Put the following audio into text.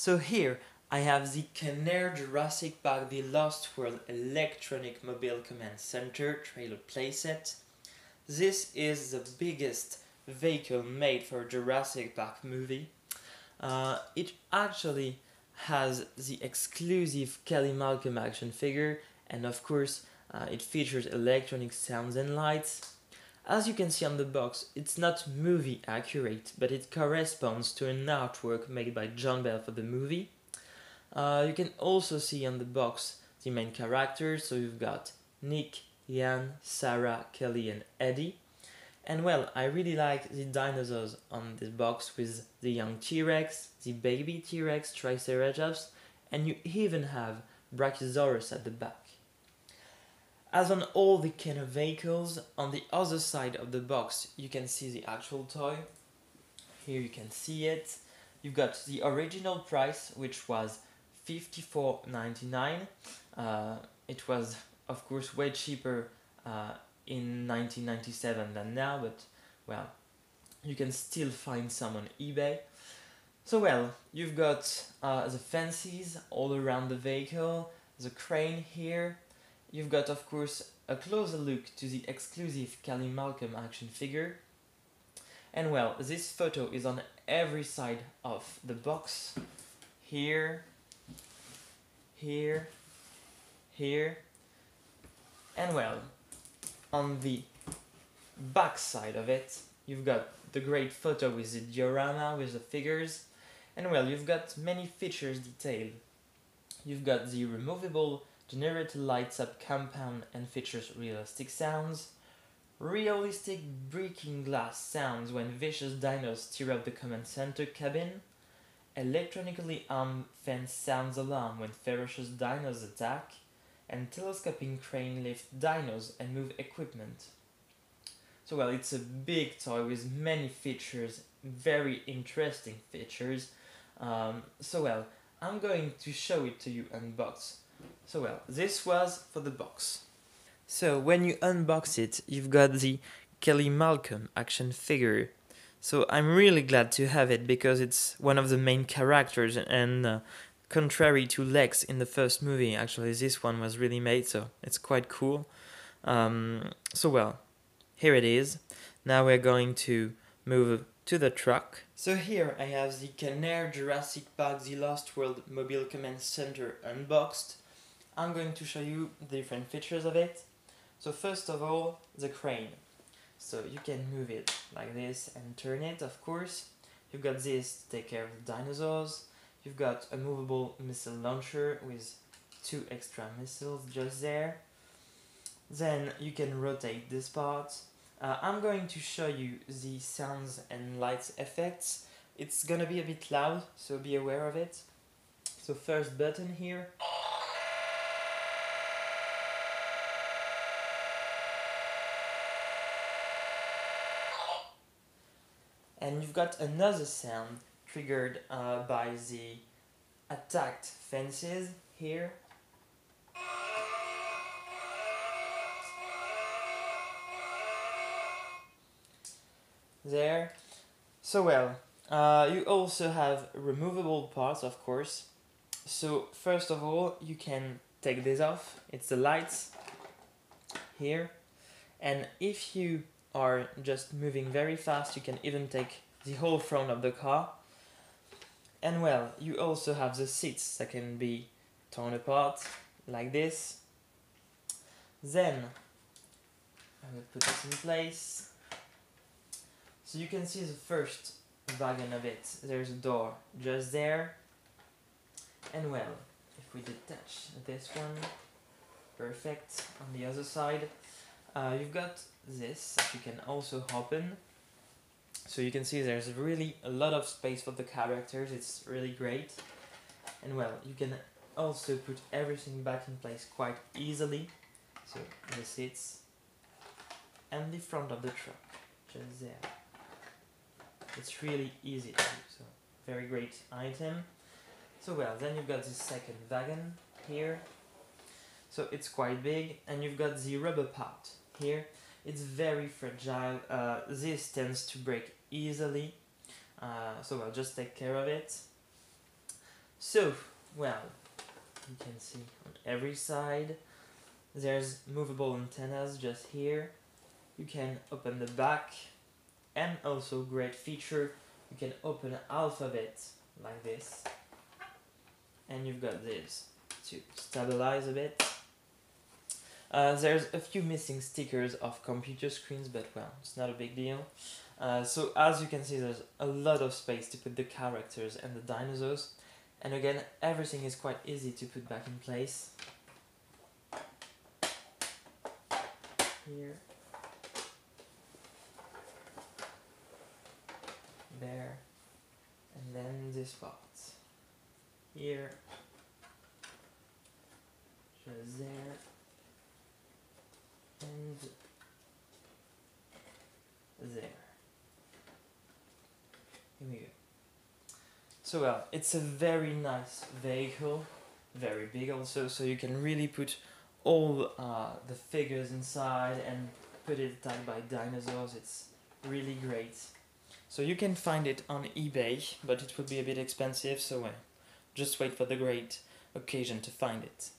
So here I have the Kenner Jurassic Park The Lost World Electronic Mobile Command Center trailer playset. This is the biggest vehicle made for Jurassic Park movie. Uh, it actually has the exclusive Kelly Malcolm action figure and of course uh, it features electronic sounds and lights. As you can see on the box, it's not movie accurate, but it corresponds to an artwork made by John Bell for the movie. Uh, you can also see on the box the main characters, so you've got Nick, Ian, Sarah, Kelly, and Eddie. And well, I really like the dinosaurs on this box with the young T-Rex, the baby T-Rex, Triceratops, and you even have Brachiosaurus at the back. As on all the Kenner vehicles, on the other side of the box you can see the actual toy. Here you can see it. You've got the original price which was 54.99. Uh, it was of course way cheaper uh, in 1997 than now, but well, you can still find some on eBay. So well, you've got uh, the fences all around the vehicle, the crane here, You've got of course a closer look to the exclusive Kelly Malcolm action figure. And well, this photo is on every side of the box. Here, here, here. And well, on the back side of it, you've got the great photo with the diorama, with the figures. And well, you've got many features detailed. You've got the removable generator lights up compound and features realistic sounds, realistic breaking glass sounds when vicious dinos tear up the command center cabin, electronically armed fence sounds alarm when ferocious dinos attack, and telescoping crane lift dinos and move equipment. So well, it's a big toy with many features, very interesting features. Um, so well, I'm going to show it to you unboxed. So well, this was for the box. So when you unbox it, you've got the Kelly Malcolm action figure. So I'm really glad to have it because it's one of the main characters and uh, contrary to Lex in the first movie, actually this one was really made, so it's quite cool. Um, so well, here it is. Now we're going to move to the truck. So here I have the Kenner Jurassic Park The Lost World Mobile Command Center unboxed. I'm going to show you the different features of it. So first of all, the crane. So you can move it like this and turn it, of course. You've got this to take care of the dinosaurs. You've got a movable missile launcher with two extra missiles just there. Then you can rotate this part. Uh, I'm going to show you the sounds and lights effects. It's gonna be a bit loud, so be aware of it. So first button here. And you've got another sound triggered uh, by the attacked fences here. There. So well, uh, you also have removable parts of course. So first of all you can take this off, it's the lights here and if you are just moving very fast. You can even take the whole front of the car. And well, you also have the seats that can be torn apart like this. Then, I will put this in place. So you can see the first wagon of it. There's a door just there. And well, if we detach this one, perfect. On the other side, uh, you've got this that you can also open. So you can see there's really a lot of space for the characters, it's really great. And well, you can also put everything back in place quite easily. So the seats and the front of the truck, just there. It's really easy to do, so very great item. So well, then you've got the second wagon here. So it's quite big and you've got the rubber part here. It's very fragile. Uh, this tends to break easily. Uh, so I'll just take care of it. So, well, you can see on every side there's movable antennas just here. You can open the back and also great feature you can open alphabet like this. And you've got this to stabilize a bit. Uh, there's a few missing stickers of computer screens but well it's not a big deal. Uh, so as you can see there's a lot of space to put the characters and the dinosaurs and again everything is quite easy to put back in place. Here. There. And then this part. Here. Just there. And there. Here we go. So well, it's a very nice vehicle, very big also, so you can really put all uh, the figures inside and put it attacked by dinosaurs. It's really great. So you can find it on eBay, but it will be a bit expensive, so uh, just wait for the great occasion to find it.